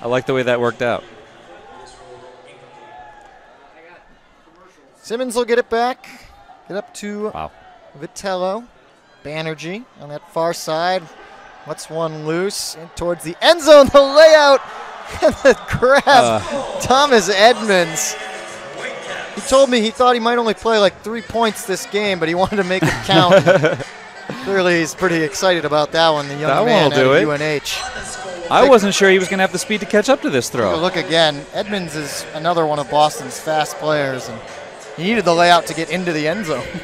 I like the way that worked out. Simmons will get it back. Get up to Wow. Vitello. Banerji on that far side. What's one loose? And towards the end zone, the layout and the grab. Uh. Thomas Edmonds. He told me he thought he might only play like three points this game, but he wanted to make it count. Clearly, he's pretty excited about that one. The young That man one'll do out it. UNH. I wasn't sure he was going to have the speed to catch up to this throw. look again. Edmonds is another one of Boston's fast players, and he needed the layout to get into the end zone.